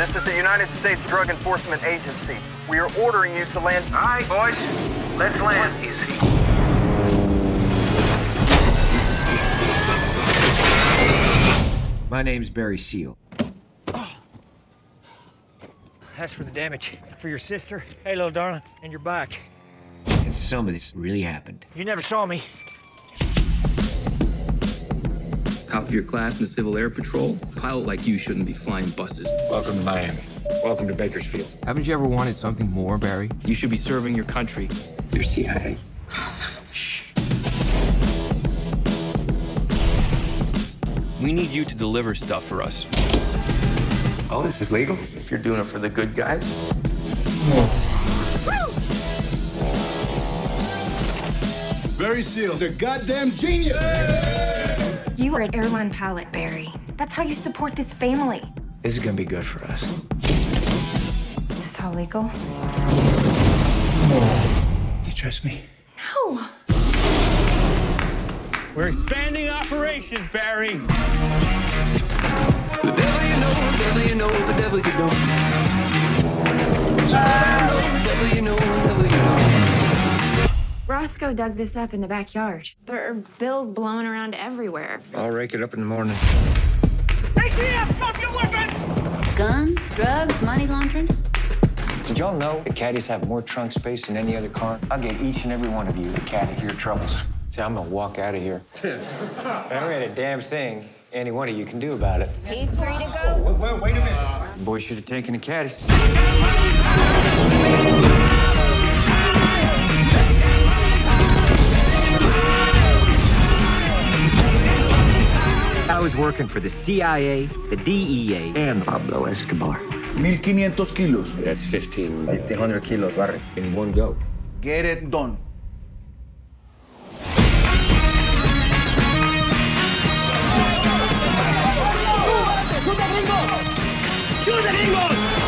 This is the United States Drug Enforcement Agency. We are ordering you to land. All right, boys, let's land. Easy. My name's Barry Seal. That's for the damage. For your sister, hey, little darling, and your back. And some of this really happened. You never saw me. Your class in the Civil Air Patrol. A pilot like you shouldn't be flying buses. Welcome to Miami. Welcome to Bakersfield. Haven't you ever wanted something more, Barry? You should be serving your country. You're CIA. We need you to deliver stuff for us. Oh, this is legal? If you're doing it for the good guys. Barry Seal's is a goddamn genius. You are an airline pilot, Barry. That's how you support this family. This is gonna be good for us. Is this all legal? You trust me? No. We're expanding operations, Barry. The devil you know, the devil you know, the devil you don't. Roscoe dug this up in the backyard. There are bills blowing around everywhere. I'll rake it up in the morning. ATF, drop your weapons! Guns, drugs, money laundering. Did y'all know that caddies have more trunk space than any other car? I'll get each and every one of you a caddy for your troubles. See, I'm gonna walk out of here. there ain't a damn thing any one of you can do about it. He's free to go. Wait, wait a minute. Boy should have taken the caddies. I was working for the CIA, the DEA, and Pablo Escobar. 1,500 kilos. That's 15. 1,500 kilos, Barry. In one go. Get it done. ¡Sube, gringos! ¡Sube, gringos!